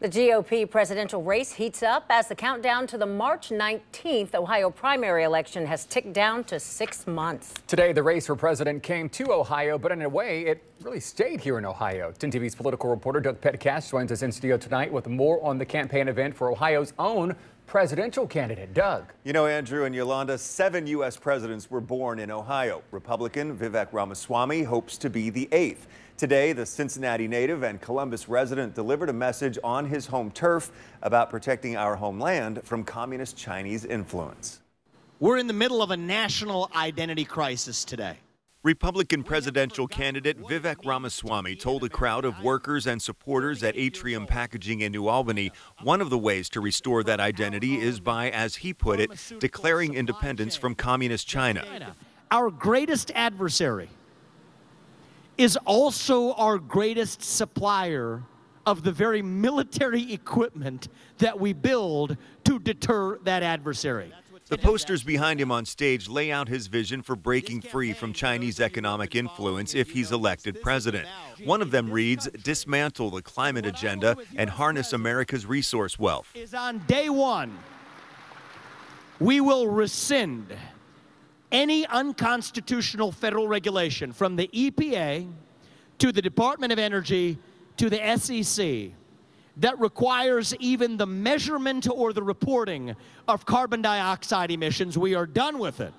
The GOP presidential race heats up as the countdown to the March 19th Ohio primary election has ticked down to six months. Today, the race for president came to Ohio, but in a way, it really stayed here in Ohio. 10 TV's political reporter Doug Petcash joins us in studio tonight with more on the campaign event for Ohio's own presidential candidate. Doug. You know, Andrew and Yolanda, seven U.S. presidents were born in Ohio. Republican Vivek Ramaswamy hopes to be the eighth. Today, the Cincinnati native and Columbus resident delivered a message on his home turf about protecting our homeland from communist Chinese influence. We're in the middle of a national identity crisis today. Republican presidential candidate Vivek Ramaswamy told a crowd of workers and supporters at Atrium Packaging in New Albany one of the ways to restore that identity is by, as he put it, declaring independence from communist China. Our greatest adversary is also our greatest supplier of the very military equipment that we build to deter that adversary. The posters behind him on stage lay out his vision for breaking free from Chinese economic influence if he's elected president. One of them reads, dismantle the climate agenda and harness America's resource wealth. Is on day one, we will rescind any unconstitutional federal regulation from the EPA to the Department of Energy to the SEC that requires even the measurement or the reporting of carbon dioxide emissions. We are done with it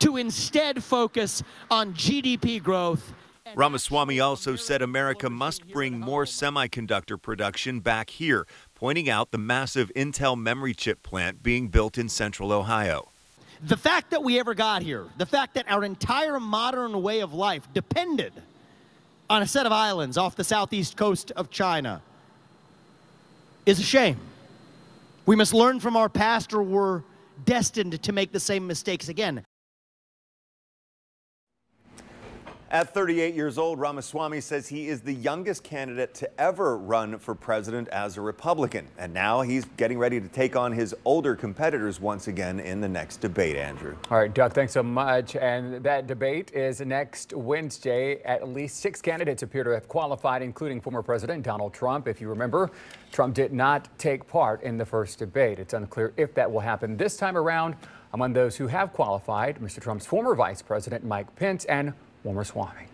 to instead focus on GDP growth. Ramaswamy also said America must bring more semiconductor production back here, pointing out the massive Intel memory chip plant being built in central Ohio. The fact that we ever got here, the fact that our entire modern way of life depended on a set of islands off the southeast coast of China is a shame. We must learn from our past or we're destined to make the same mistakes again. At 38 years old, Ramaswamy says he is the youngest candidate to ever run for president as a Republican. And now he's getting ready to take on his older competitors once again in the next debate, Andrew. All right, Doug, thanks so much. And that debate is next Wednesday. At least six candidates appear to have qualified, including former President Donald Trump. If you remember, Trump did not take part in the first debate. It's unclear if that will happen this time around. Among those who have qualified, Mr. Trump's former Vice President Mike Pence and Ramaswamy.